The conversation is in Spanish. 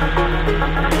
Gracias.